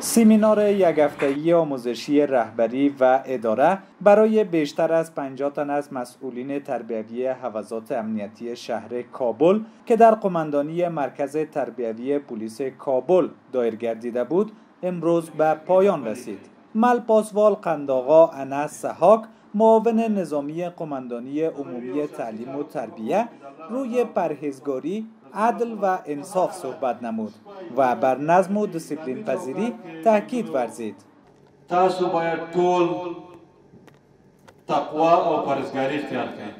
سیمینار یک آموزشی رهبری و اداره برای بیشتر از 50 تن از مسئولین تربیوی حوزات امنیتی شهر کابل که در قماندانی مرکز تربیوی پلیس کابل دایر گردیده بود امروز به پایان رسید. مل پاسوال قنداغا انس سحاک معاون نظامی قماندانی عمومی تعلیم و تربیه روی پرهیزگاری عدل و انصاف صحبت نمود و بر نظم و دسیپلین پذیری تاکید ورزید. تاسو باید ټول تقوا او پرهیزګاری اختیار کړئ.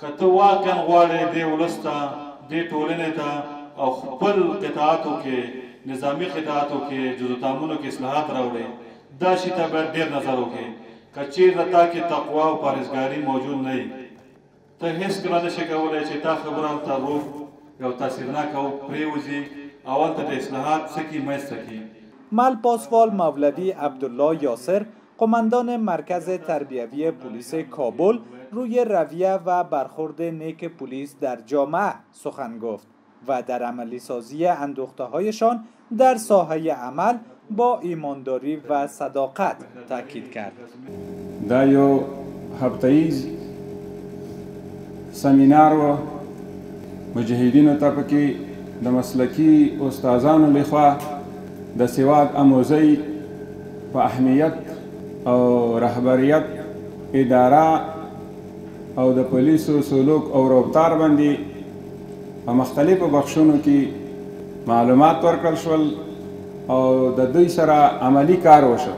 که ته واقعا غواړې دې ولس ته دې ټولنې ته او خپل قطاعاتو کې نظامی قطاعاتو کې جزو تامونو کې اصلاحات راوړې دا شي ته باید ډېر نظر وکړې. که چېرته تا کې تقوا او پرهیزګاري موجود نه ته هیڅ کله نشي کولی چې تا خبره ته روح یو تاثیرناک او پریوزي او ته د اصلاحات سکی مېسته کی مل پاسوال مولوی عبدالله یاسر قماندان مرکز تربیوی پلیس کابل روی رویه و برخورد نیک پلیس در جامعه سخن گفت و در عملی سازی اندوخته هایشان در ساحه عمل با ایمانداری و صداقت تاکید کرد. دا یو هفتهیز سمینار و مجاهدینو ته پکې د مسلکی استادانو لخوا د سواد اموزي په اهمیت او رهبریت اداره او د پولیسو سلوک او رفتار باندې په مختلفو بخشونو کې معلومات ورکړل شول او د دوی سره عملی کار وشو